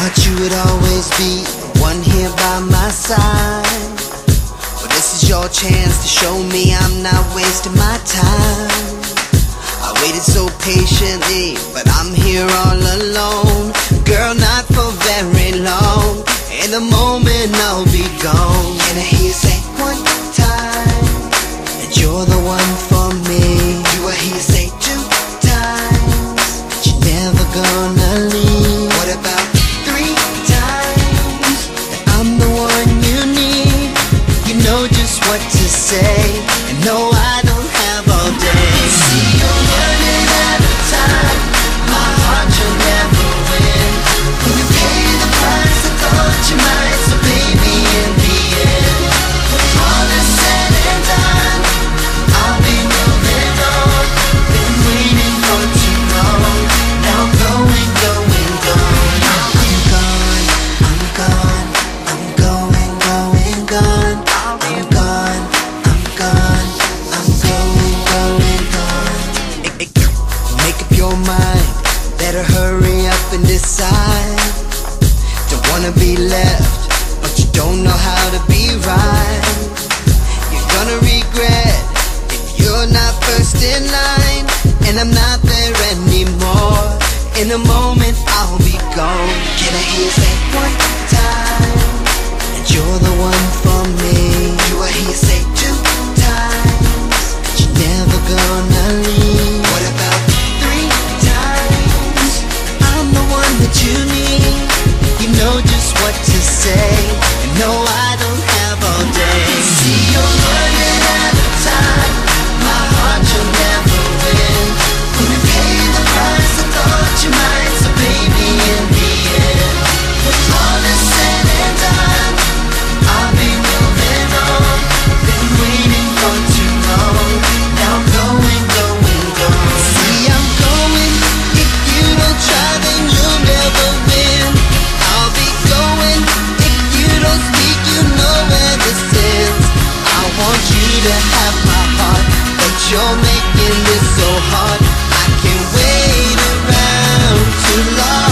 thought you would always be the one here by my side. Well, this is your chance to show me I'm not wasting my time. I waited so patiently, but I'm here all alone. say, and no, I first in line And I'm not there anymore. In a moment I'll be gone. Can I hear you say one time? And you're the one for me. Do I hear you say free to have my heart But you're making this so hard. I can't wait around too long.